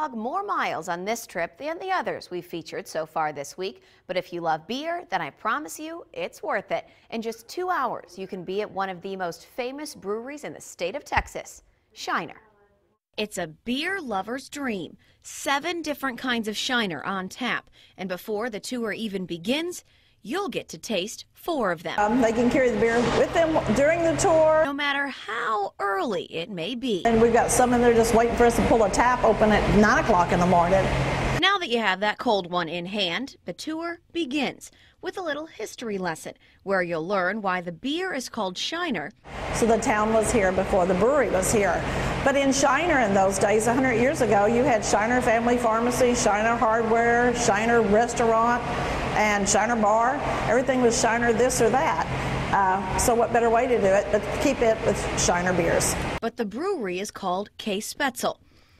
log more miles on this trip than the others we've featured so far this week. But if you love beer, then I promise you it's worth it. In just two hours, you can be at one of the most famous breweries in the state of Texas, Shiner. It's a beer lover's dream. Seven different kinds of Shiner on tap. And before the tour even begins, you'll get to taste four of them. Um, they can carry the beer with them during the tour. No matter how early it may be. And we've got some in there just waiting for us to pull a tap open at 9 o'clock in the morning. Now that you have that cold one in hand, the tour begins with a little history lesson where you'll learn why the beer is called Shiner. So the town was here before the brewery was here. But in Shiner in those days, 100 years ago, you had Shiner Family Pharmacy, Shiner Hardware, Shiner Restaurant, and Shiner Bar. Everything was Shiner this or that. Uh, so what better way to do it but keep it with Shiner beers. But the brewery is called K. Spoetzl.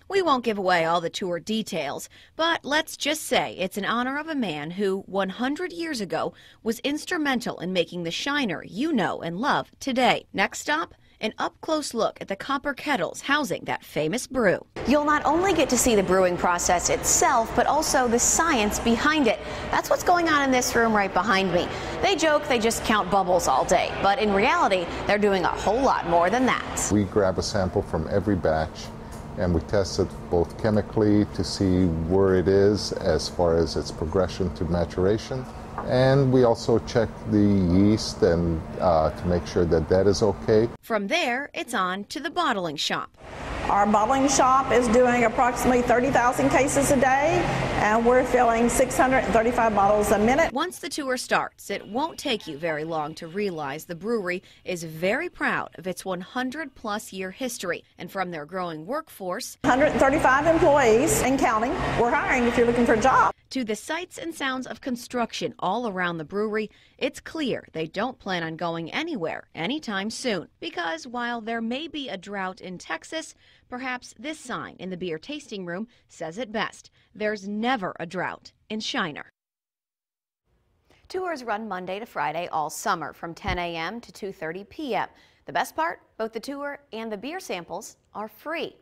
We won't give away all the tour details, but let's just say it's in honor of a man who, 100 years ago, was instrumental in making the Shiner you know and love today. Next stop, an up close look at the copper kettles housing that famous brew. You'll not only get to see the brewing process itself, but also the science behind it. That's what's going on in this room right behind me. They joke they just count bubbles all day, but in reality, they're doing a whole lot more than that. We grab a sample from every batch and we test it both chemically to see where it is as far as its progression to maturation and we also check the yeast and uh, to make sure that that is okay. From there, it's on to the bottling shop. Our bottling shop is doing approximately 30,000 cases a day, and we're filling 635 bottles a minute. Once the tour starts, it won't take you very long to realize the brewery is very proud of its 100 plus year history. And from their growing workforce, 135 employees and counting. We're hiring if you're looking for a job. To the sights and sounds of construction all around the brewery, it's clear they don't plan on going anywhere anytime soon. Because while there may be a drought in Texas, perhaps this sign in the beer tasting room says it best. There's never a drought in Shiner. Tours run Monday to Friday all summer from 10 a.m. to 2.30 p.m. The best part, both the tour and the beer samples are free.